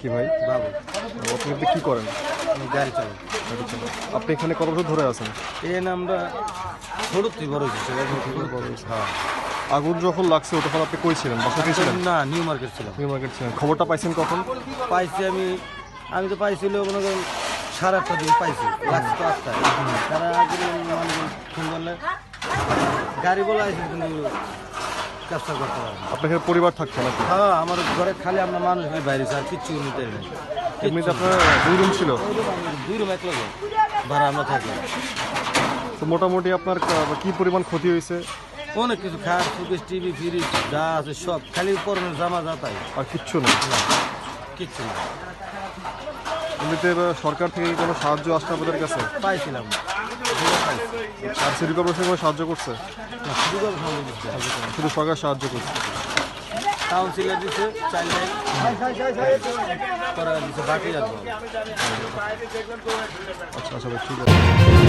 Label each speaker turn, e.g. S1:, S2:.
S1: কি ভাই?
S2: বাবু।
S1: আপনি কি করেন?
S2: আমি গাড়ি চালাই।
S1: গাড়ি চালান। আপনি এখানে কত বছর ধরে আছেন?
S2: এই নামটা ছোট তুই বড় হয়েছে বড় হয়েছে হ্যাঁ
S1: আগুন যখন লাগছে তখন আপনি কই ছিলেন? বাসাতে ছিলেন?
S2: না নিউ মার্কেট ছিলাম।
S1: নিউ মার্কেট ছিলেন। খবরটা পাইছেন কখন?
S2: পাইছি আমি আমি তো পাইছিল মনে করেন সাড়ে আটটা দিকে পাইছি লাগছে তো আটটায়। তারা আগে মানে ফোন করলে গাড়ি বলে আসছে কিন্তু কাজটা করতে পারে না।
S1: আপনার পরিবার থাকতো নাকি?
S2: হ্যাঁ আমার ঘরে খালি আমরা মানুষ নেই বাইরে আর কিচ্ছু নিতে নেই।
S1: এমনিতে আপনার দুই রুম ছিল?
S2: দুই রুম এক লাগে ভাড়া আমরা থাকি।
S1: তো মোটামুটি আপনার কা- পরিমাণ ক্ষতি হয়েছে?
S2: অনেক কিছু খাট সুকেশ টিভি ফ্রিজ যা আছে সব খালি পরনের জামা যা তাই।
S1: আর কিচ্ছু নেই?
S2: কিচ্ছু না
S1: এমনিতে সরকার থেকে কোনো সাহায্য আসছে আপনাদের কাছে?
S2: পাইছিলাম। পাইছি।
S1: আর সিটি কর্পোরেশন কোনো সাহায্য করছে।
S2: শুধু
S1: সরকার সাহায্য করছে।
S2: কাউন্সিলর দিচ্ছে চাইলে বাকি
S1: আচ্ছা আচ্ছা ঠিক আছে।